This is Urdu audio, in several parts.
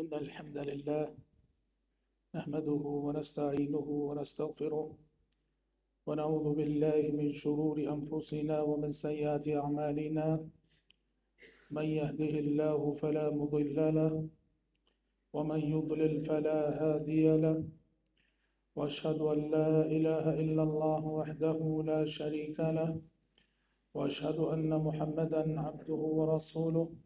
إن الحمد لله نحمده ونستعينه ونستغفره ونعوذ بالله من شرور أنفسنا ومن سيئات أعمالنا. من يهده الله فلا مضل له ومن يضلل فلا هادي له. وأشهد أن لا إله إلا الله وحده لا شريك له. وأشهد أن محمدا عبده ورسوله.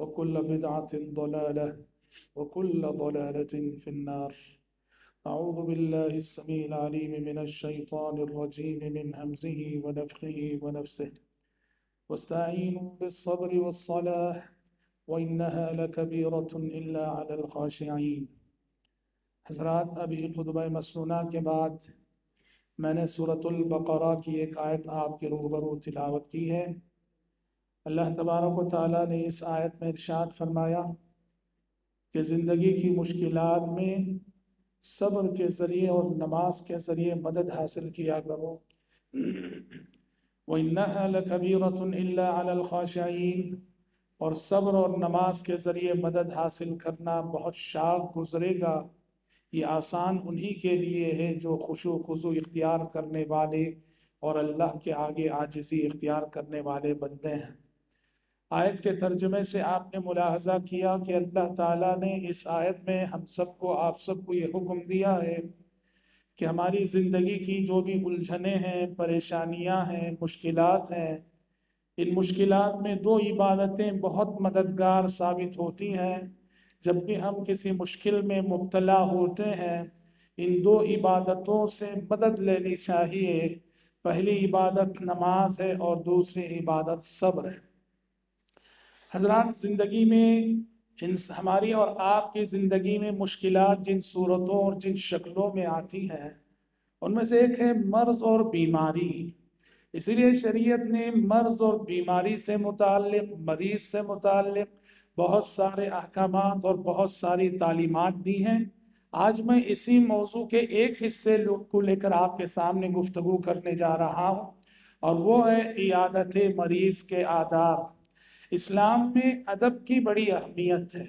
وكل بدعة ضلالة وكل ضلالة في النار. أعوذ بالله السميع العليم من الشيطان الرجيم من همزه ونفخه ونفسه. واستعينوا بالصبر والصلاة وإنها لكبيرة إلا على الخاشعين. حضرات، ابھی خطبہ مسنونہ کے بعد میں نے سورة البقرہ کی ایک آیت آپ کے روبرو تلاوت کی ہے۔ اللہ تبارک و تعالیٰ نے اس آیت میں ارشاد فرمایا کہ زندگی کی مشکلات میں صبر کے ذریعے اور نماز کے ذریعے مدد حاصل کیا کرو۔ وَإِنَّهَا لَكَبِيرَةٌ إِلَّا عَلَى الْخَاشِعِينَ۔ اور صبر اور نماز کے ذریعے مدد حاصل کرنا بہت شاق گزرے گا۔ یہ آسان انہی کے لیے ہے جو خشوع خضوع اختیار کرنے والے اور اللہ کے آگے عاجزی اختیار کرنے والے بندے ہیں۔ آیت کے ترجمے سے آپ نے ملاحظہ کیا کہ اللہ تعالیٰ نے اس آیت میں ہم سب کو، آپ سب کو یہ حکم دیا ہے کہ ہماری زندگی کی جو بھی الجھنیں ہیں، پریشانیاں ہیں، مشکلات ہیں، ان مشکلات میں دو عبادتیں بہت مددگار ثابت ہوتی ہیں۔ جب بھی ہم کسی مشکل میں مبتلا ہوتے ہیں، ان دو عبادتوں سے مدد لینی چاہیے۔ پہلی عبادت نماز ہے اور دوسری عبادت صبر ہے۔ حضرات زندگی میں ہماری اور آپ کی زندگی میں مشکلات جن صورتوں اور جن شکلوں میں آتی ہیں، ان میں سے ایک ہے مرض اور بیماری۔ اسی لیے شریعت نے مرض اور بیماری سے متعلق، مریض سے متعلق بہت سارے احکامات اور بہت ساری تعلیمات دی ہیں۔ آج میں اسی موضوع کے ایک حصے کو لے کر آپ کے سامنے گفتگو کرنے جا رہا ہوں، اور وہ ہے عیادت مریض کے آداب۔ اسلام میں ادب کی بڑی اہمیت ہے۔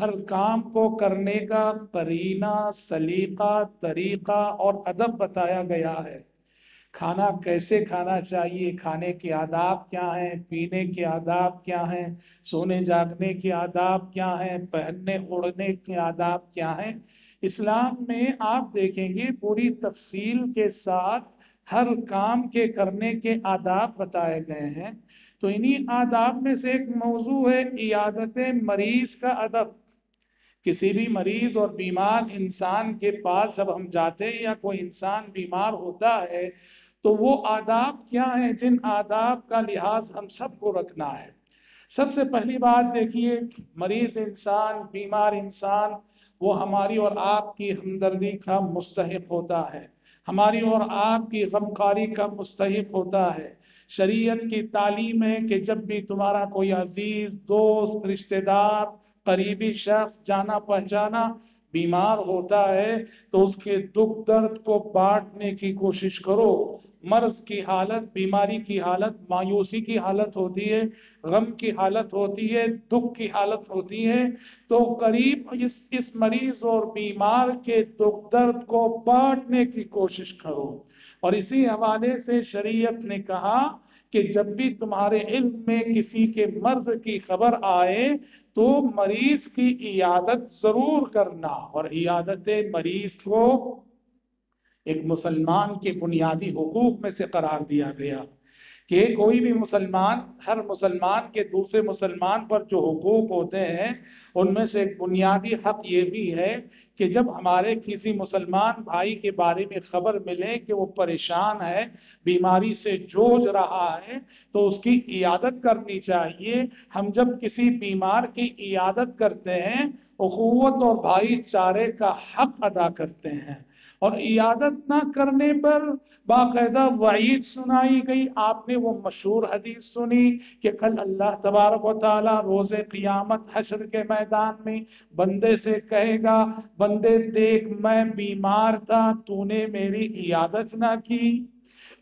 ہر کام کو کرنے کا قرینہ سلیقہ، طریقہ اور ادب بتایا گیا ہے۔ کھانا کیسے کھانا چاہیے؟ کھانے کے آداب کیا ہیں؟ پینے کے آداب کیا ہیں؟ سونے جاگنے کے آداب کیا ہیں؟ پہننے اڑنے کے آداب کیا ہیں؟ اسلام میں آپ دیکھیں گے پوری تفصیل کے ساتھ ہر کام کے کرنے کے آداب بتائے گئے ہیں۔ تو انہی آداب میں سے ایک موضوع ہے عیادت مریض کا ادب۔ کسی بھی مریض اور بیمار انسان کے پاس جب ہم جاتے ہیں یا کوئی انسان بیمار ہوتا ہے، تو وہ آداب کیا ہیں جن آداب کا لحاظ ہم سب کو رکھنا ہے۔ سب سے پہلی بات دیکھیے، مریض انسان، بیمار انسان، وہ ہماری اور آپ کی ہمدردی کا مستحق ہوتا ہے۔ ہماری اور آپ کی غمخاری کا مستحق ہوتا ہے۔ شریعت کی تعلیم ہے کہ جب بھی تمہارا کوئی عزیز، دوست، رشتہ دار، قریبی شخص جانا پہچانا بیمار ہوتا ہے، تو اس کے دکھ درد کو بانٹنے کی کوشش کرو۔ مرض کی حالت، بیماری کی حالت، مایوسی کی حالت ہوتی ہے، غم کی حالت ہوتی ہے، دکھ کی حالت ہوتی ہے، تو قریب اس اس مریض اور بیمار کے دکھ درد کو بانٹنے کی کوشش کرو۔ اور اسی حوالے سے شریعت نے کہا کہ جب بھی تمہارے علم میں کسی کے مرض کی خبر آئے تو مریض کی عیادت ضرور کرنا اور عیادت مریض کو ایک مسلمان کے بنیادی حقوق میں سے قرار دیا گیا۔ کہ کوئی بھی مسلمان، ہر مسلمان کے دوسرے مسلمان پر جو حقوق ہوتے ہیں، ان میں سے ایک بنیادی حق یہ بھی ہے کہ جب ہمارے کسی مسلمان بھائی کے بارے میں خبر ملے کہ وہ پریشان ہے، بیماری سے جوجھ رہا ہے، تو اس کی عیادت کرنی چاہیے۔ ہم جب کسی بیمار کی عیادت کرتے ہیں، اخوت اور بھائی چارے کا حق ادا کرتے ہیں۔ اور عیادت نہ کرنے پر باقاعدہ وعید سنائی گئی۔ آپ نے وہ مشہور حدیث سنی کہ کل اللہ تبارک و تعالی روز قیامت حشر کے میدان میں بندے سے کہے گا، بندے دیکھ، میں بیمار تھا، تو نے میری عیادت نہ کی۔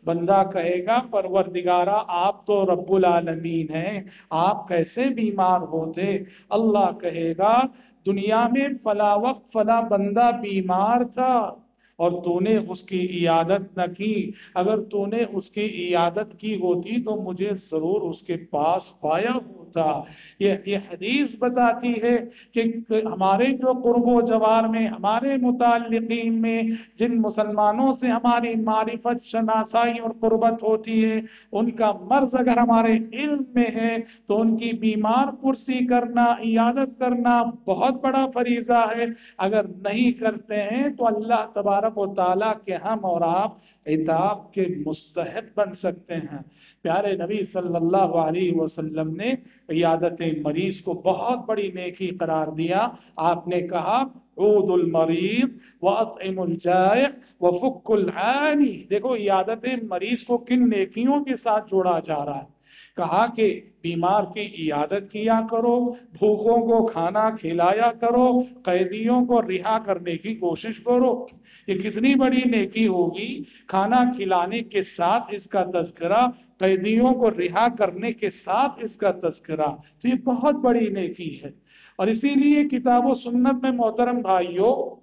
بندہ کہے گا، پروردگارہ، آپ تو رب العالمین ہیں، آپ کیسے بیمار ہوتے؟ اللہ کہے گا، دنیا میں فلا وقت، فلا بندہ بیمار تھا۔ اور تو نے اس کی عیادت نہ کی۔ اگر تو نے اس کی عیادت کی ہوتی تو مجھے ضرور اس کے پاس پایا ہوتا۔ یہ یہ حدیث بتاتی ہے کہ ہمارے جو قرب و جوار میں، ہمارے متعلقین میں جن مسلمانوں سے ہماری معرفت شناسائی اور قربت ہوتی ہے، ان کا مرض اگر ہمارے علم میں ہے تو ان کی بیمار پرسی کرنا، عیادت کرنا بہت بڑا فریضہ ہے۔ اگر نہیں کرتے ہیں تو اللہ تبارک تبارک و تعالیٰ کے ہم اور آپ عطاب کے مستحب بن سکتے ہیں۔ پیارے نبی صلی اللہ علیہ وسلم نے عیادت مریض کو بہت بڑی نیکی قرار دیا۔ آپ نے کہا، عود المریض وَأَطْعِمُ الْجَائِعِ وَفُكُّ الْعَانِ دیکھو، عیادت مریض کو کن نیکیوں کے ساتھ جوڑا جا رہا ہے؟ کہا کہ بیمار کی عیادت کیا کرو، بھوکوں کو کھانا کھلایا کرو، قیدیوں کو رہا کرنے کی کوشش کرو۔ یہ کتنی بڑی نیکی ہوگی کھانا کھلانے کے ساتھ اس کا تذکرہ، قیدیوں کو رہا کرنے کے ساتھ اس کا تذکرہ۔ تو یہ بہت بڑی نیکی ہے۔ اور اسی لیے کتاب و سنت میں محترم بھائیوں،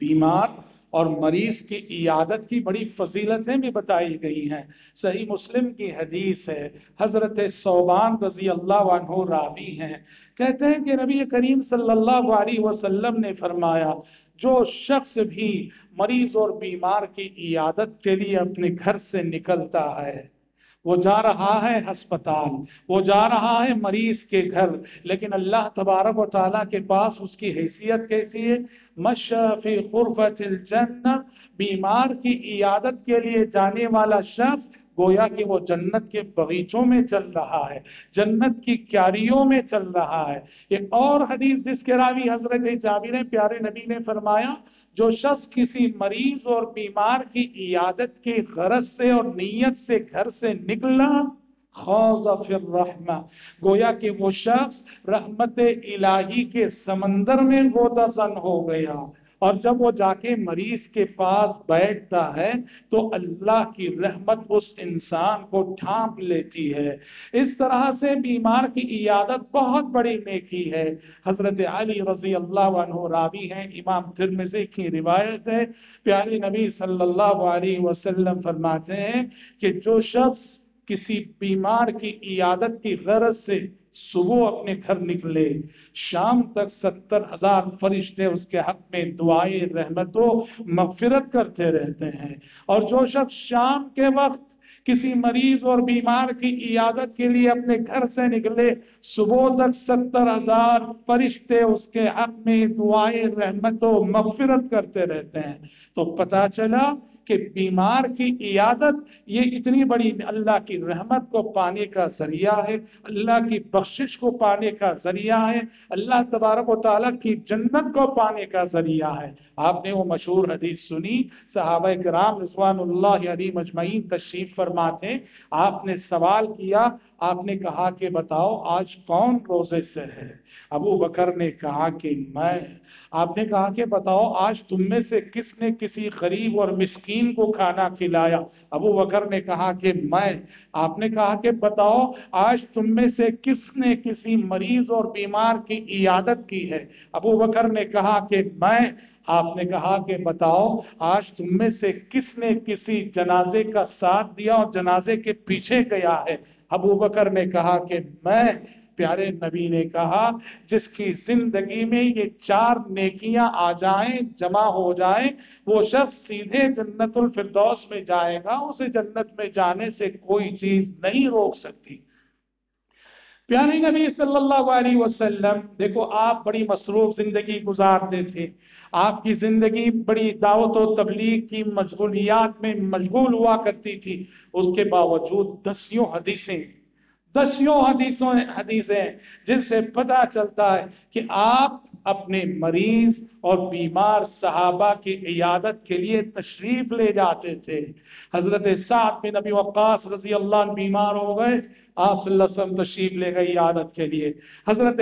بیمار اور مریض کی عیادت کی بڑی فضیلتیں بھی بتائی گئی ہیں۔ صحیح مسلم کی حدیث ہے، حضرت صوبان رضی اللہ عنہ راوی ہیں۔ کہتے ہیں کہ نبی کریم صلی اللہ علیہ وسلم نے فرمایا جو شخص بھی مریض اور بیمار کی عیادت کے لیے اپنے گھر سے نکلتا ہے، وہ جا رہا ہے ہسپتال، وہ جا رہا ہے مریض کے گھر، لیکن اللہ تبارک و تعالیٰ کے پاس اس کی حیثیت کیسی ہے؟ مشفی خرفت الجنہ، بیمار کی عیادت کے لیے جانے والا شخص گویا کہ وہ جنت کے بغیچوں میں چل رہا ہے، جنت کی کیاریوں میں چل رہا ہے۔ ایک اور حدیث جس کے راوی حضرت جابر پیارے نبی نے فرمایا، جو شخص کسی مریض اور بیمار کی عیادت کی غرض سے اور نیت سے گھر سے نکلا خوض الرحمہ۔ گویا کہ وہ شخص رحمت الہی کے سمندر میں غوطہ زن ہو گیا۔ اور جب وہ جا کے مریض کے پاس بیٹھتا ہے تو اللہ کی رحمت اس انسان کو ٹھانپ لیتی ہے۔ اس طرح سے بیمار کی عیادت بہت بڑی نیکی ہے۔ حضرت علی رضی اللہ عنہ راوی ہیں، امام ترمزی کی روایت ہے۔ پیاری نبی صلی اللہ علیہ وسلم فرماتے ہیں کہ جو شخص کسی بیمار کی عیادت کی غرض سے صبح اپنے گھر نکلے، شام تک ستر ہزار فرشتے اس کے حق میں دعائیں رحمت و مغفرت کرتے رہتے ہیں۔ اور جو شخص شام کے وقت کسی مریض اور بیمار کی عیادت کے لیے اپنے گھر سے نکلے، صبح تک ستر ہزار فرشتے اس کے حق میں دعائیں رحمت و مغفرت کرتے رہتے ہیں۔ تو پتا چلا کہ بیمار کی عیادت یہ اتنی بڑی اللہ کی رحمت کو پانے کا ذریعہ ہے، اللہ کی بخشش کو پانے کا ذریعہ ہے۔ اللہ تبارک و تعالیٰ کی جنت کو پانے کا ذریعہ ہے۔ آپ نے وہ مشہور حدیث سنی۔ صحابہ کرام رضوان اللہ علی مجمعین تشریف فرماتے آپ نے سوال کیا، آپ نے کہا کہ بتاؤ آج کون روزے سے ہے؟ ابو بکر نے کہا کہ میں، آپ نے کہا کہ بتاؤ آج تم میں سے کس نے کسی غریب اور مسکین کو کھانا کھلایا؟ ابو بکر نے کہا کہ میں۔ آپ نے کہا کہ بتاؤ آج تم میں سے کس نے کسی مریض اور بیمار کی عیادت کی ہے؟ ابو بکر نے کہا کہ میں۔ آپ نے کہا کہ بتاؤ آج تم میں سے کس نے کسی جنازے کا ساتھ دیا اور جنازے کے پیچھے گیا ہے؟ ابو بکر نے کہا کہ میں۔ پیارے نبی نے کہا، جس کی زندگی میں یہ چار نیکیاں آ جائیں، جمع ہو جائیں، وہ شخص سیدھے جنت الفردوس میں جائے گا، اسے جنت میں جانے سے کوئی چیز نہیں روک سکتی۔ پیارے نبی صلی اللہ علیہ وسلم، دیکھو، آپ بڑی مصروف زندگی گزارتے تھے۔ آپ کی زندگی بڑی دعوت و تبلیغ کی مشغولیات میں مشغول ہوا کرتی تھی۔ اس کے باوجود دسیوں حدیثیں دسیوں حدیثوں حدیثیں جن سے پتا چلتا ہے کہ آپ اپنے مریض اور بیمار صحابہ کی عیادت کے لیے تشریف لے جاتے تھے۔ حضرت سعد بن نبی وقاص رضی اللہ عنہ بیمار ہو گئے، آپ صلی اللہ علیہ وسلم تشریف لے گئے عیادت کے لیے۔ حضرت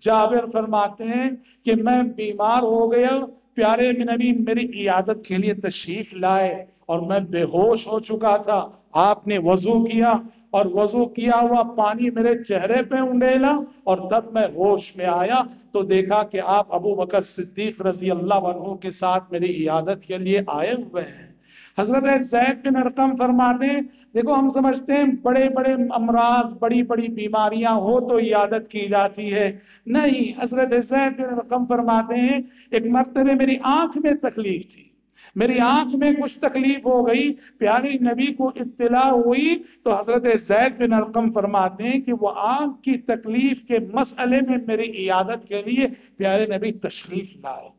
جابر فرماتے ہیں کہ میں بیمار ہو گیا، پیارے نبی میری عیادت کے لیے تشریف لائے اور میں بے ہوش ہو چکا تھا۔ آپ نے وضو کیا اور وضو کیا ہوا پانی میرے چہرے پہ انڈیلا اور تب میں ہوش میں آیا تو دیکھا کہ آپ ابو بکر صدیق رضی اللہ عنہ کے ساتھ میری عیادت کے لیے آئے ہوئے ہیں۔ حضرت زید بن ارقم فرماتے ہیں، دیکھو ہم سمجھتے ہیں بڑے بڑے امراض، بڑی بڑی بیماریاں ہو تو عیادت کی جاتی ہے۔ نہیں، حضرت زید بن ارقم فرماتے ہیں، ایک مرتبہ میری آنکھ میں تکلیف تھی۔ میری آنکھ میں کچھ تکلیف ہو گئی، پیاری نبی کو اطلاع ہوئی تو حضرت زید بن ارقم فرماتے ہیں کہ وہ آنکھ کی تکلیف کے مسئلے میں میری عیادت کے لیے پیارے نبی تشریف لائے۔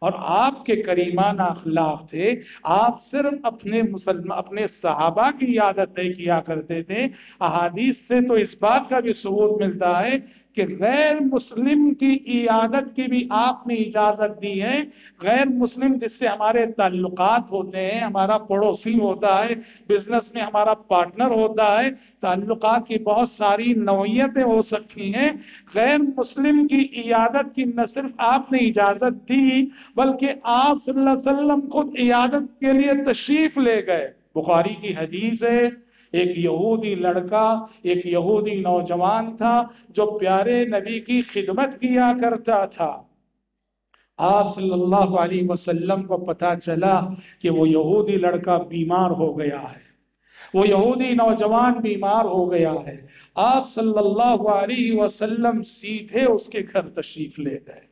اور آپ کے کریمان اخلاق تھے، آپ صرف اپنے مسلم، اپنے صحابہ کی عادت نہیں کیا کرتے تھے۔ احادیث سے تو اس بات کا بھی ثبوت ملتا ہے کہ غیر مسلم کی عیادت کی بھی آپ نے اجازت دی ہے۔ غیر مسلم جس سے ہمارے تعلقات ہوتے ہیں، ہمارا پڑوسی ہوتا ہے، بزنس میں ہمارا پارٹنر ہوتا ہے، تعلقات کی بہت ساری نوعیتیں ہو سکتی ہیں۔ غیر مسلم کی عیادت کی نہ صرف آپ نے اجازت دی، بلکہ آپ صلی اللہ علیہ وسلم خود عیادت کے لیے تشریف لے گئے۔ بخاری کی حدیث ہے۔ ایک یہودی لڑکا، ایک یہودی نوجوان تھا جو پیارے نبی کی خدمت کیا کرتا تھا۔ آپ صلی اللہ علیہ وسلم کو پتا چلا کہ وہ یہودی لڑکا بیمار ہو گیا ہے۔ وہ یہودی نوجوان بیمار ہو گیا ہے۔ آپ صلی اللہ علیہ وسلم سیدھے اس کے گھر تشریف لے گئے۔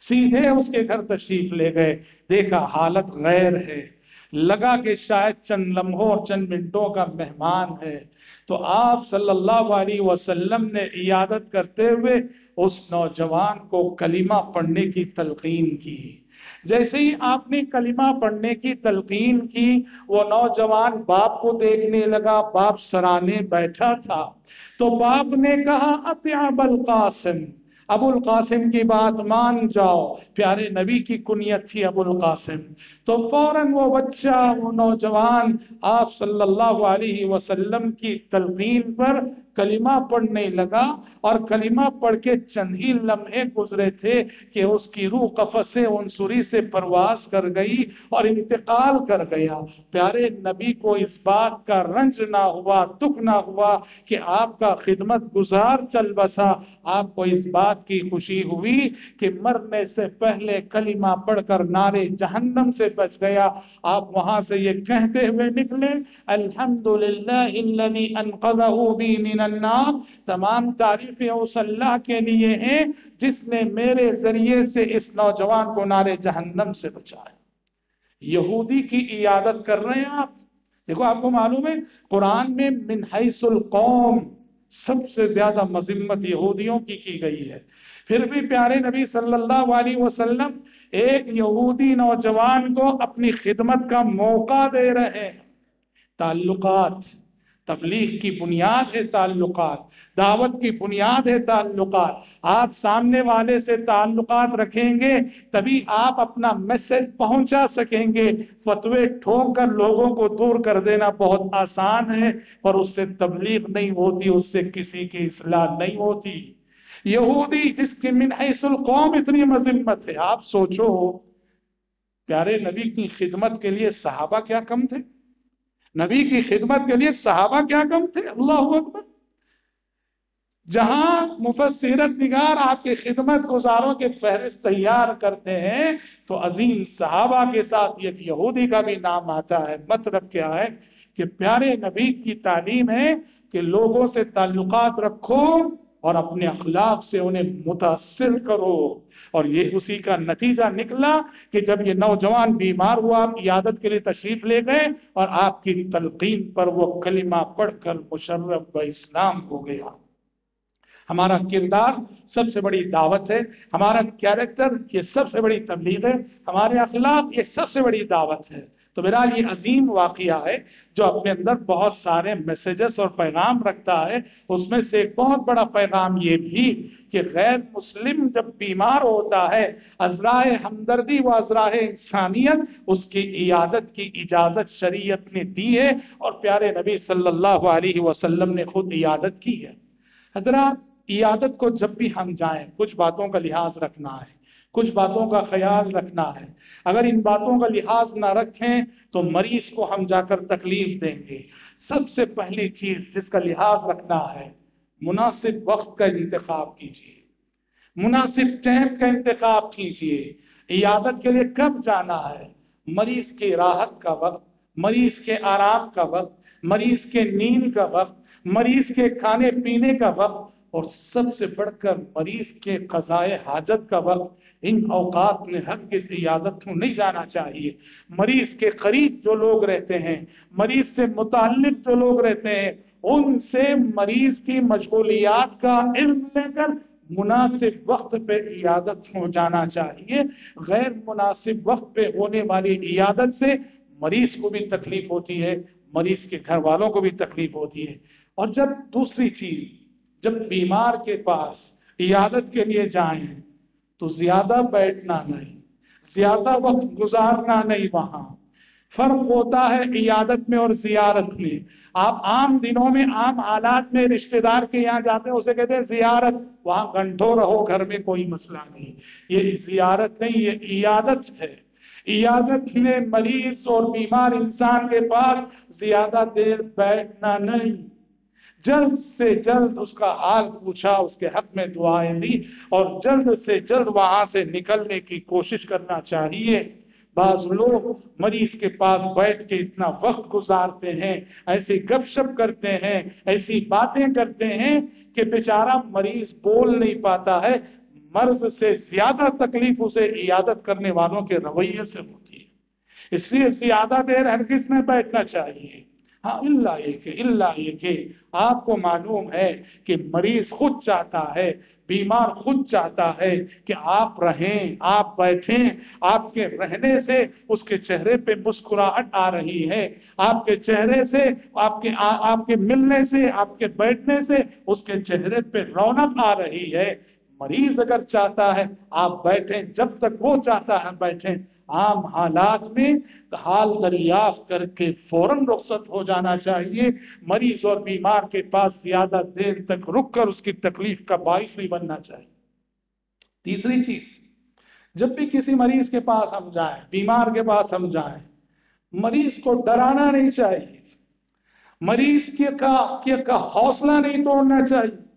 سیدھے اس کے گھر تشریف لے گئے۔ دیکھا حالت غیر ہے۔ لگا کہ شاید چند لمحوں اور چند منٹوں کا مہمان ہے۔ تو آپ صلی اللہ علیہ وسلم نے عیادت کرتے ہوئے اس نوجوان کو کلمہ پڑھنے کی تلقین کی۔ جیسے ہی آپ نے کلمہ پڑھنے کی تلقین کی، وہ نوجوان باپ کو دیکھنے لگا، باپ سرانے بیٹھا تھا۔ تو باپ نے کہا اتعب القاسم۔ ابو القاسم کی بات مان جاؤ۔ پیارے نبی کی کنیت تھی ابو القاسم تو فوراً وہ بچہ، وہ نوجوان آپ صلی اللہ علیہ وسلم کی تلقین پر کلمہ پڑھنے لگا اور کلمہ پڑھ کے چند ہی لمحے گزرے تھے کہ اس کی روح قفص انصری سے پرواز کر گئی اور انتقال کر گیا۔ پیارے نبی کو اس بات کا رنج نہ ہوا، دکھ نہ ہوا کہ آپ کا خدمت گزار چل بسا۔ آپ کو اس بات بات کی خوشی ہوئی کہ مرنے سے پہلے کلمہ پڑھ کر نعرے جہنم سے بچ گیا۔ آپ وہاں سے یہ کہتے ہوئے نکلے، الحمدللہ اللذی انقذہ بی من النار تمام تعریفیں اس اللہ کے لیے ہیں جس نے میرے ذریعے سے اس نوجوان کو نارے جہنم سے بچایا۔ یہودی کی عیادت کر رہے ہیں آپ۔ دیکھو، آپ کو معلوم ہے، قرآن میں من حیث القوم سب سے زیادہ مذمت یہودیوں کی کی گئی ہے۔ پھر بھی پیارے نبی صلی اللہ علیہ وسلم ایک یہودی نوجوان کو اپنی خدمت کا موقع دے رہے ہیں۔ تعلقات تبلیغ کی بنیاد ہے تعلقات، دعوت کی بنیاد ہے تعلقات۔ آپ سامنے والے سے تعلقات رکھیں گے، تبھی آپ اپنا میسج پہنچا سکیں گے۔ فتوے ٹھوک کر لوگوں کو دور کر دینا بہت آسان ہے، پر اس سے تبلیغ نہیں ہوتی، اس سے کسی کی اصلاح نہیں ہوتی۔ یہودی جس کی من حیث القوم اتنی مذمت ہے، آپ سوچو، پیارے نبی کی خدمت کے لیے صحابہ کیا کم تھے؟ نبی کی خدمت کے لیے صحابہ کیا کم تھے؟ اللہ اکبر۔ جہاں مفسرت نگار آپ کی خدمت گزاروں کے فہرست تیار کرتے ہیں، تو عظیم صحابہ کے ساتھ ایک یہودی کا بھی نام آتا ہے۔ مطلب کیا ہے؟ کہ پیارے نبی کی تعلیم ہے کہ لوگوں سے تعلقات رکھو اور اپنے اخلاق سے انہیں متاثر کرو۔ اور یہ اسی کا نتیجہ نکلا کہ جب یہ نوجوان بیمار ہوا، آپ عیادت کے لیے تشریف لے گئے اور آپ کی تلقین پر وہ کلمہ پڑھ کر مشرف و اسلام ہو گیا۔ ہمارا کردار سب سے بڑی دعوت ہے، ہمارا کیریکٹر یہ سب سے بڑی تبلیغ ہے، ہمارے اخلاق یہ سب سے بڑی دعوت ہے۔ تو بہرحال یہ عظیم واقعہ ہے جو اپنے اندر بہت سارے میسیجز اور پیغام رکھتا ہے۔ اس میں سے ایک بہت بڑا پیغام یہ بھی کہ غیر مسلم جب بیمار ہوتا ہے ازراہ ہمدردی و ازراہ انسانیت، اس کی عیادت کی اجازت شریعت نے دی ہے اور پیارے نبی صلی اللہ علیہ وسلم نے خود عیادت کی ہے۔ حضرات، عیادت کو جب بھی ہم جائیں، کچھ باتوں کا لحاظ رکھنا ہے۔ کچھ باتوں کا خیال رکھنا ہے۔ اگر ان باتوں کا لحاظ نہ رکھیں تو مریض کو ہم جا کر تکلیف دیں گے۔ سب سے پہلی چیز جس کا لحاظ رکھنا ہے، مناسب وقت کا انتخاب کیجیے مناسب ٹائم کا انتخاب کیجیے عیادت کے لیے کب جانا ہے؟ مریض کی راحت کا وقت، مریض کے آرام کا وقت، مریض کے نیند کا وقت، مریض کے کھانے پینے کا وقت اور سب سے بڑھ کر مریض کے قضاء حاجت کا وقت۔ ان اوقات میں ہر کسی عیادت کو نہیں جانا چاہیے۔ مریض کے قریب جو لوگ رہتے ہیں، مریض سے متعلق جو لوگ رہتے ہیں، ان سے مریض کی مشغولیات کا علم لے کر مناسب وقت پہ عیادت ہو جانا چاہیے۔ غیر مناسب وقت پہ ہونے والی عیادت سے مریض کو بھی تکلیف ہوتی ہے، مریض کے گھر والوں کو بھی تکلیف ہوتی ہے۔ اور جب دوسری چیز، جب بیمار کے پاس عیادت کے لیے جائیں تو زیادہ بیٹھنا نہیں، زیادہ وقت گزارنا نہیں وہاں۔ فرق ہوتا ہے عیادت میں اور زیارت میں۔ آپ عام دنوں میں، عام حالات میں رشتہ دار کے یہاں جاتے ہیں، اسے کہتے ہیں زیارت۔ وہاں گھنٹوں رہو، گھر میں کوئی مسئلہ نہیں۔ یہ زیارت نہیں، یہ عیادت ہے۔ عیادت میں مریض اور بیمار انسان کے پاس زیادہ دیر بیٹھنا نہیں۔ جلد سے جلد اس کا حال پوچھا، اس کے حق میں دعائیں دی اور جلد سے جلد وہاں سے نکلنے کی کوشش کرنا چاہیے۔ بعض لوگ مریض کے پاس بیٹھ کے اتنا وقت گزارتے ہیں، ایسی گپ شپ کرتے ہیں، ایسی باتیں کرتے ہیں کہ بیچارہ مریض بول نہیں پاتا ہے۔ مرض سے زیادہ تکلیف اسے عیادت کرنے والوں کے رویے سے ہوتی ہے۔ اس لیے زیادہ دیر ہر کس میں بیٹھنا چاہیے۔ ہاں اللہ یہ کہ اللہ یہ کہ آپ کو معلوم ہے کہ مریض خود چاہتا ہے، بیمار خود چاہتا ہے کہ آپ رہیں، آپ بیٹھیں۔ آپ کے رہنے سے اس کے چہرے پہ مسکراہٹ آ رہی ہے۔ آپ کے چہرے سے، آپ کے آپ کے ملنے سے، آپ کے بیٹھنے سے اس کے چہرے پہ رونق آ رہی ہے۔ مریض اگر چاہتا ہے، آپ بیٹھیں۔ جب تک وہ چاہتا ہے بیٹھیں۔ عام حالات میں حال دریافت کر کے فوراً رخصت ہو جانا چاہیے۔ مریض اور بیمار کے پاس زیادہ دیر تک رک کر اس کی تکلیف کا باعث نہیں بننا چاہیے۔ تیسری چیز، جب بھی کسی مریض کے پاس ہم جائیں، بیمار کے پاس ہم جائیں، مریض کو ڈرانا نہیں چاہیے۔ مریض کے کا حوصلہ نہیں توڑنا چاہیے۔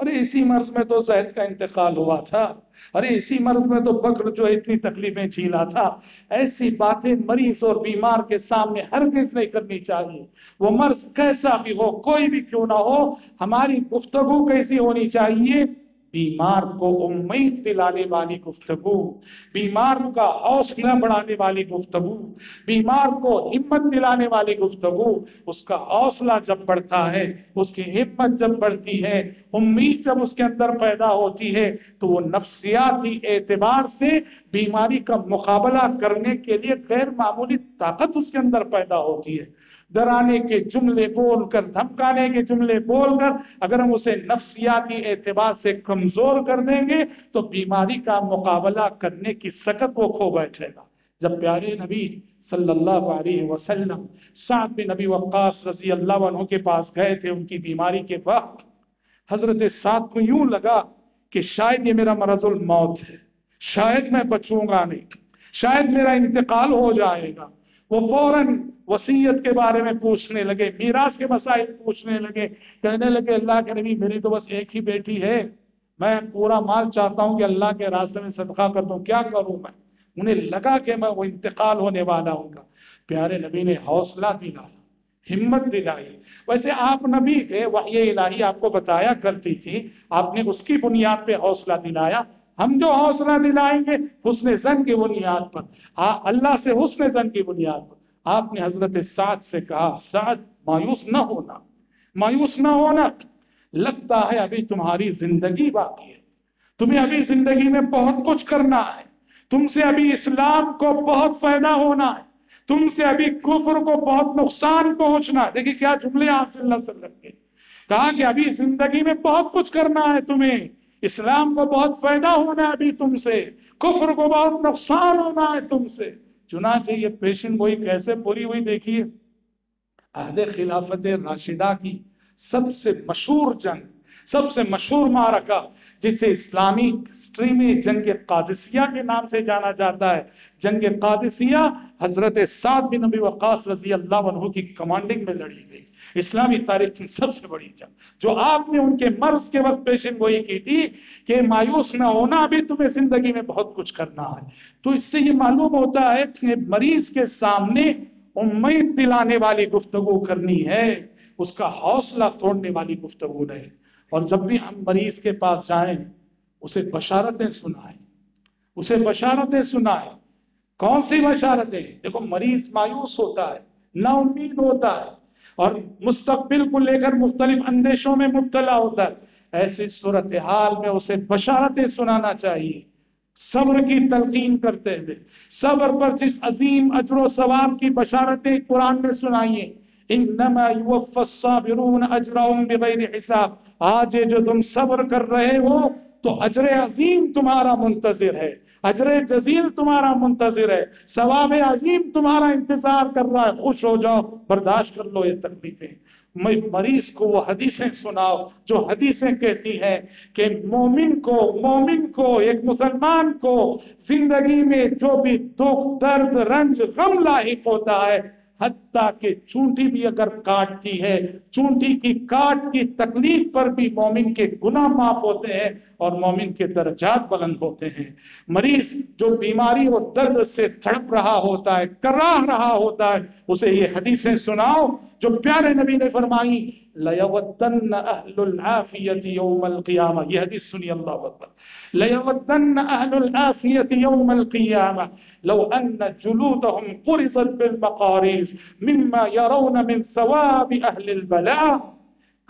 ارے اسی مرض میں تو زید کا انتقال ہوا تھا۔ ارے اسی مرض میں تو بکر جو اتنی تکلیفیں جھیلا تھا۔ ایسی باتیں مریض اور بیمار کے سامنے ہر کس نہیں کرنی چاہیے۔ وہ مرض کیسا بھی ہو، کوئی بھی کیوں نہ ہو، ہماری گفتگو کیسی ہونی چاہیے۔ بیمار کو امید دلانے والی گفتگو، بیمار کا حوصلہ بڑھانے والی گفتگو، بیمار کو ہمت دلانے والی گفتگو، اس کا حوصلہ جب بڑھتا ہے، اس کی ہمت جب بڑھتی ہے، امید جب اس کے اندر پیدا ہوتی ہے، تو وہ نفسیاتی اعتبار سے بیماری کا مقابلہ کرنے کے لیے غیر معمولی طاقت اس کے اندر پیدا ہوتی ہے۔ ڈرانے کے جملے بول کر، دھمکانے کے جملے بول کر اگر ہم اسے نفسیاتی اعتبار سے کمزور کر دیں گے تو بیماری کا مقابلہ کرنے کی سکت وہ کھو بیٹھے گا۔ جب پیارے نبی صلی اللہ علیہ وسلم سعد بن نبی وقاص رضی اللہ عنہ کے پاس گئے تھے ان کی بیماری کے وقت، حضرت سعد کو یوں لگا کہ شاید یہ میرا مرض الموت ہے، شاید میں بچوں گا نہیں، شاید میرا انتقال ہو جائے گا۔ وہ فوراً وسیعت کے بارے میں پوچھنے لگے، میراث کے مسائل پوچھنے لگے، کہنے لگے، اللہ کے نبی، میری تو بس ایک ہی بیٹی ہے، میں پورا مال چاہتا ہوں کہ اللہ کے راستے میں صدقہ کر دوں، کیا کروں میں؟ انہیں لگا کہ میں وہ انتقال ہونے والا ہوں گا۔ پیارے نبی نے حوصلہ دلایا، ہمت دلائی۔ ویسے آپ نبی تھے، وحی الہی آپ کو بتایا کرتی تھی، آپ نے اس کی بنیاد پہ حوصلہ دلایا۔ ہم جو حوصلہ دلائیں گے حسن زن کی بنیاد پر۔ اللہ سے حسن زن کی بنیاد پر۔ آپ نے حضرت سعد سے کہا، سعد، مایوس نہ ہونا۔ مایوس نہ ہونا۔ لگتا ہے ابھی تمہاری زندگی باقی ہے۔ تمہیں ابھی زندگی میں بہت کچھ کرنا ہے۔ تم سے ابھی اسلام کو بہت فائدہ ہونا ہے۔ تم سے ابھی کفر کو بہت نقصان پہنچنا ہے۔ دیکھیں کیا جملے آپ صلی اللہ علیہ وسلم کے۔ کہا کہ ابھی زندگی میں بہت کچھ کرنا ہے تمہیں۔ اسلام کو بہت فائدہ ہونا ہے ابھی تم سے، کفر کو بہت نقصان ہونا ہے تم سے۔ چنانچہ یہ پیشن گوئی کیسے پوری ہوئی دیکھیے۔ عہد خلافت راشدہ کی سب سے مشہور جنگ، سب سے مشہور مارکہ، جسے اسلامی ہسٹری میں جنگ قادسیہ کے نام سے جانا جاتا ہے۔ جنگ قادسیہ حضرت سعد بن نبی وقاص رضی اللہ عنہ کی کمانڈنگ میں لڑی گئی۔ اسلامی تاریخ کی سب سے بڑی جنگ۔ جو آپ نے ان کے مرض کے وقت پیشن گوئی کی تھی کہ مایوس نہ ہونا بھی تمہیں زندگی میں بہت کچھ کرنا ہے۔ تو اس سے یہ معلوم ہوتا ہے کہ مریض کے سامنے امید دلانے والی گفتگو کرنی ہے۔ اس کا حوصلہ توڑنے والی گفتگو نہیں۔ اور جب بھی ہم مریض کے پاس جائیں، اسے بشارتیں سنائیں۔ اسے بشارتیں سنائیں۔ کون سی بشارتیں؟ دیکھو، مریض مایوس ہوتا ہے، نا امید ہوتا ہے۔ اور مستقبل کو لے کر مختلف اندیشوں میں مبتلا ہوتا ہے۔ ایسی صورتحال میں اسے بشارتیں سنانا چاہیے۔ صبر کی تلقین کرتے ہوئے۔ صبر پر جس عظیم اجر و ثواب کی بشارتیں قرآن میں سنائیے انما يوفى الصابرون اجرهم بغیر حساب۔ آج جو تم صبر کر رہے ہو، تو اجر عظیم تمہارا منتظر ہے۔ اجر جزیل تمہارا منتظر ہے۔ ثواب عظیم تمہارا انتظار کر رہا ہے۔ خوش ہو جاؤ، برداشت کر لو یہ تکلیفیں۔ میں مریض کو وہ حدیثیں سناؤ جو حدیثیں کہتی ہیں کہ مومن کو مومن کو، ایک مسلمان کو زندگی میں جو بھی دکھ، درد، رنج، غم لاحق ہوتا ہے حتیٰ کہ چونٹی بھی اگر کاٹتی ہے، چونٹی کی کاٹ کی تکلیف پر بھی مومن کے گناہ معاف ہوتے ہیں اور مومن کے درجات بلند ہوتے ہیں۔ مریض جو بیماری اور درد سے تھڑپ رہا ہوتا ہے، کراہ رہا ہوتا ہے، اسے یہ حدیثیں سناؤ جو پیارے نبی نے فرمائی ليودن أهل العافية يوم القيامة. يهدي دي السنية الله أكبر. ليودن أهل العافية يوم القيامة. لو أن جلودهم قرزت بالمقاريز مما يرون من ثواب أهل البلاء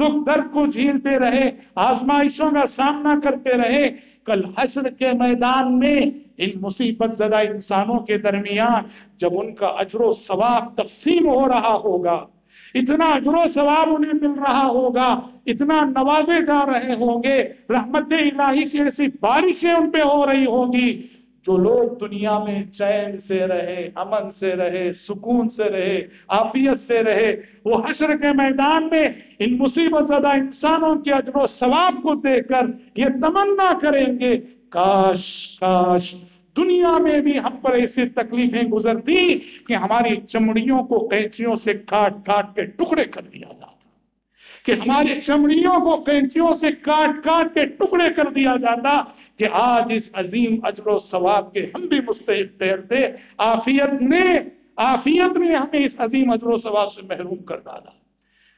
دکھ درد کو جھیلتے رہے، آزمائشوں کا سامنا کرتے رہے، کل حشر کے میدان میں ان مصیبت زدہ انسانوں کے درمیان جب ان کا اجر و ثواب تقسیم ہو رہا ہوگا، اتنا اجر و ثواب انہیں مل رہا ہوگا، اتنا نوازے جا رہے ہوں گے، رحمت الہی کی ایسی بارشیں ان پہ ہو رہی ہوں گی۔ جو لوگ دنیا میں چین سے رہے، امن سے رہے، سکون سے رہے آفیت سے رہے، وہ حشر کے میدان میں ان مصیبت زدہ انسانوں کے اجر و ثواب کو دیکھ کر یہ تمنا کریں گے۔ کاش کاش، دنیا میں بھی ہم پر ایسی تکلیفیں گزرتی کہ ہماری چمڑیوں کو قینچیوں سے کاٹ کاٹ کے ٹکڑے کر دیا جاتا کہ ہماری چمڑیوں کو کینچیوں سے کاٹ کاٹ کے ٹکڑے کر دیا جاتا کہ آج اس عظیم اجر و ثواب کے ہم بھی مستحق ٹھہرتے آفیت نے آفیت نے ہمیں اس عظیم اجر و ثواب سے محروم کر ڈالا۔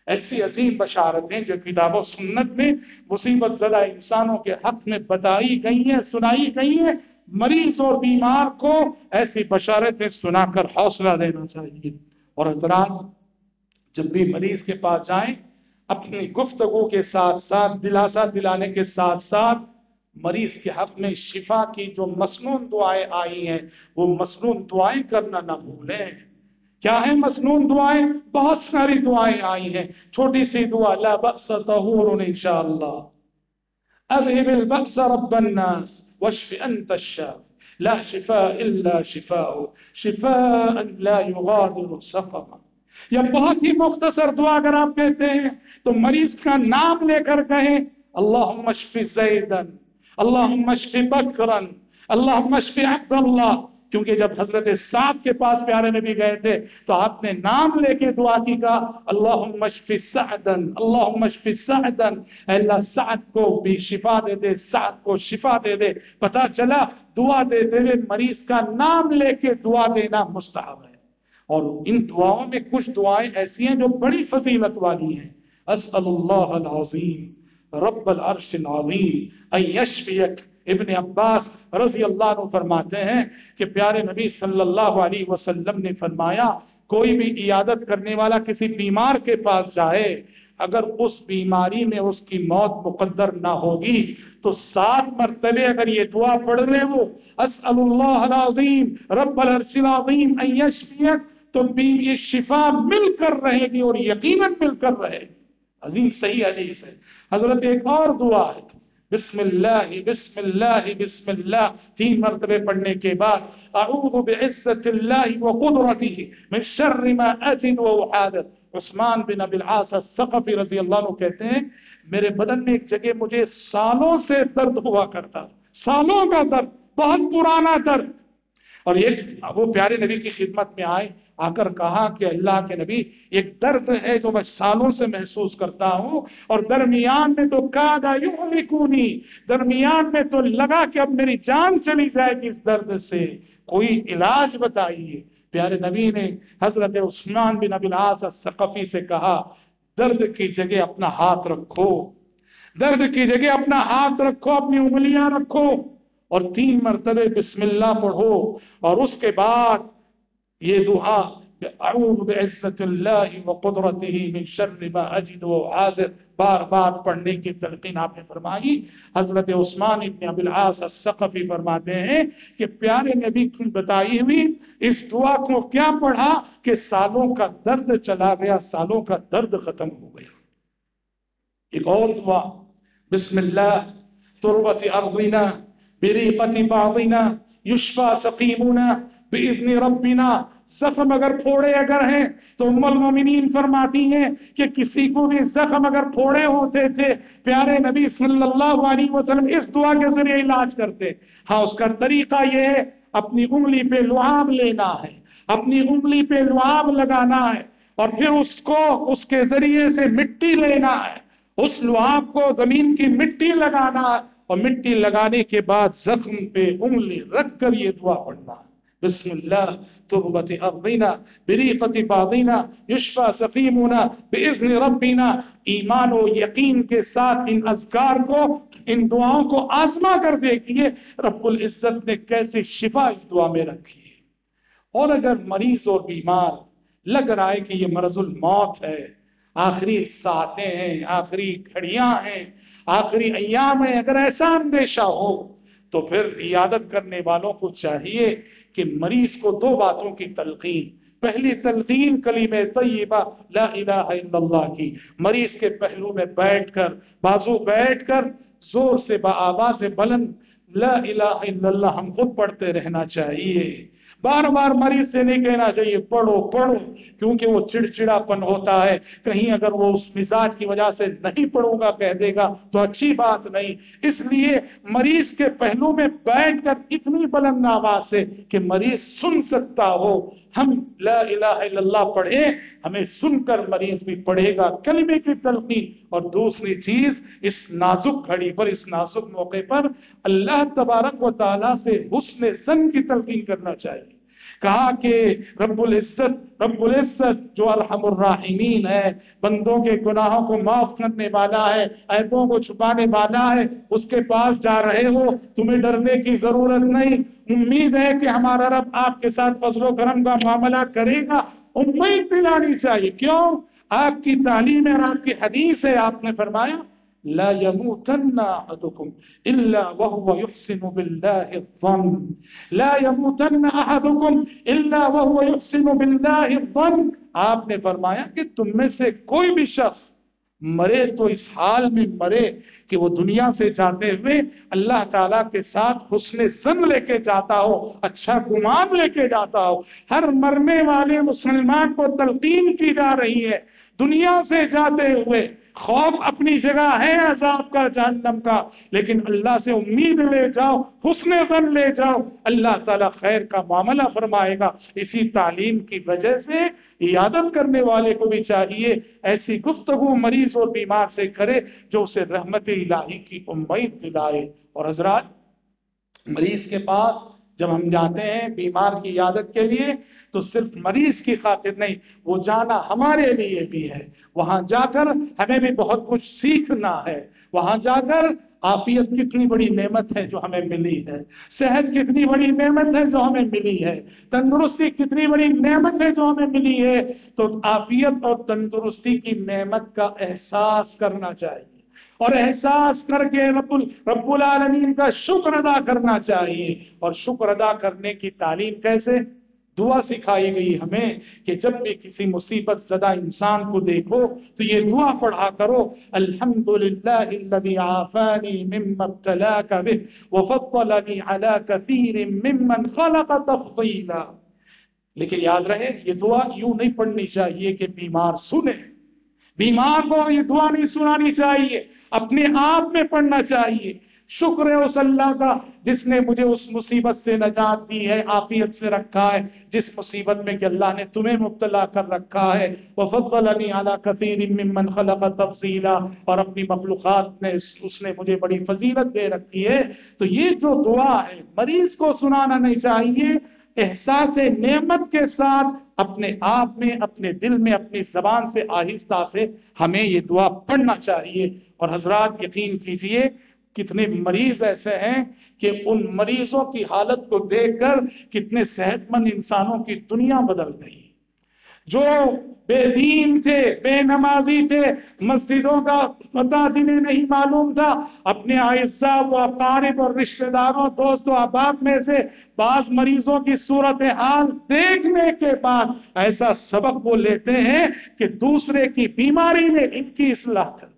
ایسی عظیم بشارتیں جو کتاب و سنت میں مصیبت زدہ انسانوں کے حق میں بتائی گئی ہیں، سنائی گئی ہیں، مریض اور بیمار کو ایسی بشارتیں سنا کر حوصلہ دینا چاہیے۔ اور حضرات جب بھی مریض کے پاس جائیں اپنی گفتگو کے ساتھ ساتھ، دلاسا دلانے کے ساتھ ساتھ مریض کے حق میں شفا کی جو مسنون دعائیں آئی ہیں، وہ مسنون دعائیں کرنا نہ بھولیں۔ کیا ہے مسنون دعائیں؟ بہت ساری دعائیں آئی ہیں۔ چھوٹی سی دعا، لا بأس طہور انشاءاللہ۔ اذهب البأس رب الناس واشف انت الشاف۔ لا شفاء الا شفاء شفاء لا يغادر سقما۔ یا بہت ہی مختصر دعا اگر آپ کہتے ہیں، تو مریض کا نام لے کر کہیں، اللہم اشفی زیدن، اللہم اشفی بکرن، اللہم اشفی عبداللہ۔ کیونکہ جب حضرت سعد کے پاس پیارے نبی گئے تھے، تو آپ نے نام لے کے دعا کی، کہا، اللہم اشفی سعدن، اللہم اشفی سعدن۔ اے اللہ، سعد کو بھی شفا دے دے، سعد کو شفا دے دے۔ پتا چلا، دعا دیتے ہوئے مریض کا نام لے کے دعا دینا مستحب اور ان دعاؤں میں کچھ دعائیں ایسی ہیں جو بڑی فضیلت والی ہیں۔ اسأل اللہ العظیم، رب العرش العظیم، ان یشفیک۔ ابن عباس رضی اللہ عنہ فرماتے ہیں کہ پیارے نبی صلی اللہ علیہ وسلم نے فرمایا، کوئی بھی عیادت کرنے والا کسی بیمار کے پاس جائے اگر اس بیماری میں اس کی موت مقدر نہ ہوگی، تو سات مرتبے اگر یہ دعا پڑھ رہے وہ اسأل اللہ العظیم، رب العرش العظیم، ان یشفیک، تو یہ شفا مل کر رہے گی اور یقیناً مل کر رہے گی۔ عظیم صحیح حدیث ہے۔ حضرت ایک اور دعا ہے۔ بسم اللہ بسم اللہ بسم اللہ۔ تین مرتبے پڑھنے کے بعد، اعوذ بعزت اللہ وقدرته من شر ما اجد وحادر عثمان بن ابی العاص السقفی رضی اللہ عنہ کہتے ہیں، میرے بدن میں ایک جگہ مجھے سالوں سے درد ہوا کرتا سالوں کا درد، بہت پرانا درد۔ اور ایک وہ پیارے نبی کی خدمت میں آئے، آ کر کہا کہ اللہ کے نبی، ایک درد ہے جو میں سالوں سے محسوس کرتا ہوں، اور درمیان میں تو کادا یہلکونی، درمیان میں تو لگا کہ اب میری جان چلی جائے گی اس درد سے۔ کوئی علاج بتائیے۔ پیارے نبی نے حضرت عثمان بن ابی العاص الثقفی سے کہا، درد کی جگہ اپنا ہاتھ رکھو۔ درد کی جگہ اپنا ہاتھ رکھو، اپنی انگلیاں رکھو اور تین مرتبے بسم اللہ پڑھو اور اس کے بعد یہ دعا کہ اعوذ بعزت اللہ وقدرته من شر ما اجد و حاضر بار بار پڑھنے کی تلقین آپ نے فرمائی. حضرت عثمان ابن ابی العاص السقفی فرماتے ہیں کہ پیارے نبی کی بتائی ہوئی اس دعا کو کیا پڑھا کہ سالوں کا درد چلا گیا، سالوں کا درد ختم ہو گیا. ایک اور دعا. بسم اللہ، تربت ارضنا، بریقت بعضنا یشفا سقیمنا بِإِذْنِ رَبِّنَا، زخم اگر پھوڑے اگر ہیں، تو ام المومنین فرماتی ہیں کہ کسی کو بھی زخم اگر پھوڑے ہوتے تھے، پیارے نبی صلی اللہ علیہ وسلم اس دعا کے ذریعے علاج کرتے۔ ہاں اس کا طریقہ یہ ہے، اپنی انگلی پہ لعاب لینا ہے، اپنی انگلی پہ لعاب لگانا ہے، اور پھر اس کو اس کے ذریعے سے مٹی لینا ہے۔ اس لعاب کو زمین کی مٹی لگانا ہے، اور مٹی لگانے کے بعد زخم پہ انگلی رکھ کر یہ دعا پڑھنا ہے۔ بسم اللہ تربت ارضنا بریقت بعضنا یشفا سقیمنا باذن ربنا ایمان و یقین کے ساتھ ان اذکار کو، ان دعاؤں کو آزما کر دیکھئے رب العزت نے کیسے شفا اس دعا میں رکھی ہے۔ اور اگر مریض اور بیمار لگ رہا ہے کہ یہ مرض الموت ہے، آخری ساتیں ہیں، آخری گھڑیاں ہیں، آخری ایام ہیں، اگر ایسا اندیشہ ہو، تو پھر عیادت کرنے والوں کو چاہیے کہ مریض کو دو باتوں کی تلقین۔ پہلی تلقین کلیم طیبہ، لا الہ الا اللہ کی۔ مریض کے پہلو میں بیٹھ کر، بازو بیٹھ کر، زور سے با آواز بلند، لا الہ الا اللہ ہم خود پڑھتے رہنا چاہیے۔ بار بار مریض سے نہیں کہنا چاہیے، پڑھو پڑھو، کیونکہ وہ چڑچڑا پن ہوتا ہے۔ کہیں اگر وہ اس مزاج کی وجہ سے نہیں پڑھوں گا، کہہ دے گا، تو اچھی بات نہیں۔ اس لیے مریض کے پہلو میں بیٹھ کر اتنی بلند آواز سے کہ مریض سن سکتا ہو۔ ہم لا الہ الا اللہ پڑھیں، ہمیں سن کر مریض بھی پڑھے گا۔ کلمے کی تلقین۔ اور دوسری چیز، اس نازک گھڑی پر، اس نازک موقع پر اللہ تبارک و تعالیٰ سے حسن زن کی تلقین کرنا چاہیے۔ کہا کہ رب العزت رب العزت جو ارحم الراحمین ہے، بندوں کے گناہوں کو معاف کرنے والا ہے، عیبوں کو چھپانے والا ہے، اس کے پاس جا رہے ہو، تمہیں ڈرنے کی ضرورت نہیں۔ امید ہے کہ ہمارا رب آپ کے ساتھ فضل و کرم کا معاملہ کرے گا۔ امید دلانی چاہیے۔ کیوں؟ آپ کی تعلیم اور آپ کی حدیث ہے، آپ نے فرمایا۔ لا يموتن احدكم الا وهو يحسن بالله الظن. لا يموتن احدكم الا وهو يحسن بالله الظن. آپ نے فرمایا کہ تم میں سے کوئی بھی شخص مرے تو اس حال میں مرے کہ وہ دنیا سے جاتے ہوئے اللہ تعالیٰ کے ساتھ حسن زن لے کے جاتا ہو اچھا گمان لے کے جاتا ہو۔ ہر مرنے والے مسلمان کو تلقین کی جا رہی ہے۔ دنیا سے جاتے ہوئے خوف اپنی جگہ ہے عذاب کا، جہنم کا۔ لیکن اللہ سے امید لے جاؤ، حسن زن لے جاؤ۔ اللہ تعالیٰ خیر کا معاملہ فرمائے گا۔ اسی تعلیم کی وجہ سے عیادت کرنے والے کو بھی چاہیے۔ ایسی گفتگو مریض اور بیمار سے کرے جو اسے رحمت الہی کی امید دلائے۔ اور حضرات، مریض کے پاس جب ہم جاتے ہیں بیمار کی عادت کے لیے، تو صرف مریض کی خاطر نہیں، وہ جانا ہمارے لیے بھی ہے۔ وہاں جا کر ہمیں بھی بہت کچھ سیکھنا ہے۔ وہاں جا کر آفیت کتنی بڑی نعمت ہے جو ہمیں ملی ہے۔ صحت کتنی بڑی نعمت ہے جو ہمیں ملی ہے۔ تندرستی کتنی بڑی نعمت ہے جو ہمیں ملی ہے۔ تو آفیت اور تندرستی کی نعمت کا احساس کرنا چاہیے۔ اور احساس کر کے رب رب العالمین کا شکر ادا کرنا چاہیے۔ اور شکر ادا کرنے کی تعلیم کیسے؟ دعا سکھائی گئی ہمیں کہ جب بھی کسی مصیبت زدہ انسان کو دیکھو تو یہ دعا پڑھا کرو۔ الحمدللہ الذي عافانی مما ابتلاک به وفضلنی على كثير ممن خلق تفضیلا۔ لیکن یاد رہے، یہ دعا یوں نہیں پڑھنی چاہیے کہ بیمار سنے بیمار کو یہ دعا نہیں سنانی چاہیے۔ اپنے آپ میں پڑھنا چاہیے۔ شکر ہے اس اللہ کا جس نے مجھے اس مصیبت سے نجات دی ہے آفیت سے رکھا ہے، جس مصیبت میں کہ اللہ نے تمہیں مبتلا کر رکھا ہے۔ وَفَضَّلَنِي عَلَى كَثِيرٍ مِّمَّنْ خَلَقَ تَفْصِيلًا اور اپنی مخلوقات نے اس نے مجھے بڑی فضیلت دے رکھی ہے۔ تو یہ جو دعا ہے، مریض کو سنانا نہیں چاہیے۔ احساس نعمت کے ساتھ اپنے آپ میں، اپنے دل میں، اپنی زبان سے آہستہ سے ہمیں یہ دعا پڑھنا چاہیے۔ اور حضرات یقین کیجیے، کتنے مریض ایسے ہیں کہ ان مریضوں کی حالت کو دیکھ کر کتنے صحت مند انسانوں کی دنیا بدل گئی۔ جو بے دین تھے، بے نمازی تھے، مسجدوں کا پتہ جنہیں نہیں معلوم تھا، اپنے اعزاء و اقارب اور رشتہ داروں، دوست و احباب میں سے بعض مریضوں کی صورتحال دیکھنے کے بعد ایسا سبق وہ لیتے ہیں کہ دوسرے کی بیماری میں ان کی اصلاح کر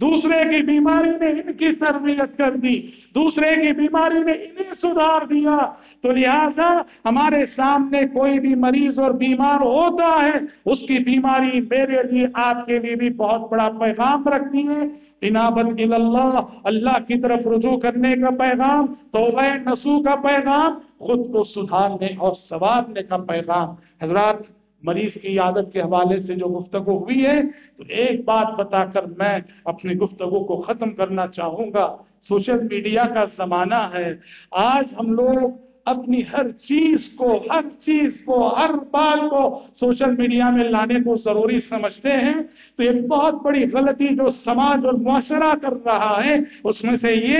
دوسرے کی بیماری نے ان کی تربیت کر دی، دوسرے کی بیماری نے انہیں سدھار دیا۔ تو لہٰذا ہمارے سامنے کوئی بھی مریض اور بیمار ہوتا ہے، اس کی بیماری میرے لیے آپ کے لیے بھی بہت بڑا پیغام رکھتی ہے۔ انابت اللہ اللہ کی طرف رجوع کرنے کا پیغام، توبہ نسو کا پیغام، خود کو سدھارنے اور سوارنے کا پیغام۔ حضرات مریض کی عادت کے حوالے سے جو گفتگو ہوئی ہے، تو ایک بات بتا کر میں اپنی گفتگو کو ختم کرنا چاہوں گا۔ سوشل میڈیا کا زمانہ ہے۔ آج ہم لوگ اپنی ہر چیز کو، ہر چیز کو، ہر بات کو سوشل میڈیا میں لانے کو ضروری سمجھتے ہیں۔ تو یہ بہت بڑی غلطی جو سماج اور معاشرہ کر رہا ہے، اس میں سے یہ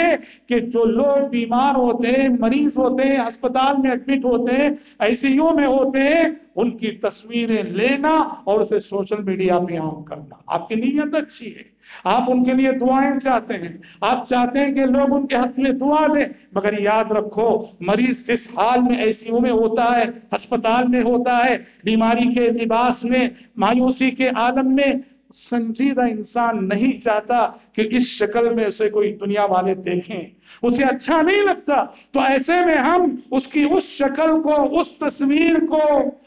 کہ جو لوگ بیمار ہوتے ہیں مریض ہوتے ہیں ہسپتال میں ایڈمٹ ہوتے ہیں ایسی یوں میں ہوتے ہیں ان کی تصویریں لینا اور اسے سوشل میڈیا پہ عام کرنا۔ آپ کی نیت اچھی ہے۔ آپ ان کے لیے دعائیں چاہتے ہیں۔ آپ چاہتے ہیں کہ لوگ ان کے حق میں دعا دیں، مگر یاد رکھو، مریض جس حال میں ایسی میں ہوتا ہے، ہسپتال میں ہوتا ہے، بیماری کے لباس میں، مایوسی کے عالم میں، سنجیدہ انسان نہیں چاہتا۔ کہ اس شکل میں اسے کوئی دنیا والے دیکھیں، اسے اچھا نہیں لگتا۔ تو ایسے میں ہم اس کی اس شکل کو، اس تصویر کو،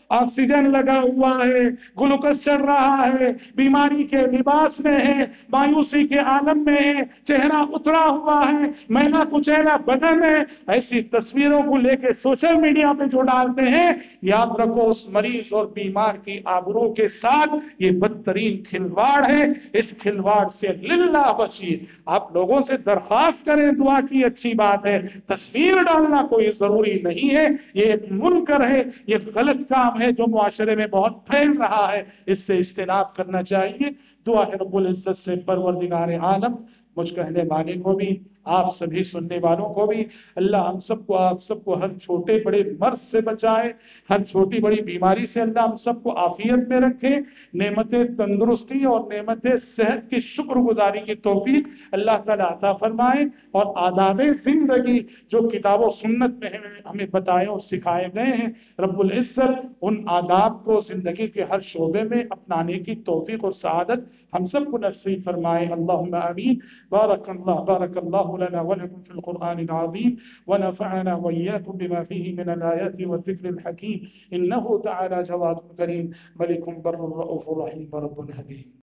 آکسیجن لگا ہوا ہے، گلوکس چل رہا ہے، بیماری کے لباس میں ہے، مایوسی کے عالم میں ہے، چہرہ اترا ہوا ہے، مینا کچہرا بدن ہے۔ ایسی تصویروں کو لے کے سوشل میڈیا پہ جو ڈالتے ہیں، یاد رکھو اس مریض اور بیمار کی آبرو کے ساتھ یہ بدترین کھلواڑ ہے۔ اس کھلواڑ سے للہ بچیے آپ لوگوں سے درخواست کریں، دعا کی اچھی بات ہے۔ تصویر ڈالنا کوئی ضروری نہیں ہے۔ یہ ایک منکر ہے، یہ غلط کام ہے جو معاشرے میں بہت پھیل رہا ہے۔ اس سے اجتناب کرنا چاہیے۔ دعا ہے رب العزت سے پروردگار عالم۔ مجھ کہنے والے کو بھی آپ سبھی سننے والوں کو بھی اللہ ہم سب کو آپ سب کو ہر چھوٹے بڑے مرض سے بچائے، ہر چھوٹی بڑی بیماری سے اللہ ہم سب کو عافیت میں رکھے۔ نعمت تندرستی اور نعمت صحت کی شکر گزاری کی توفیق اللہ تعالیٰ عطا فرمائے۔ اور آداب زندگی جو کتاب و سنت میں ہمیں بتائے اور سکھائے گئے ہیں، رب العزت ان آداب کو زندگی کے ہر شعبے میں اپنانے کی توفیق اور سعادت ہم سب کو نصیب فرمائے۔ اللہم آمین۔ بارک اللہ بارک اللہ لنا ولکم فی القرآن العظیم ونفعنا وإياكم بما فيه من الآيات والذكر الحكيم. إنه تعالى جواد كريم. ملك بر الرؤوف الرحيم رب حكيم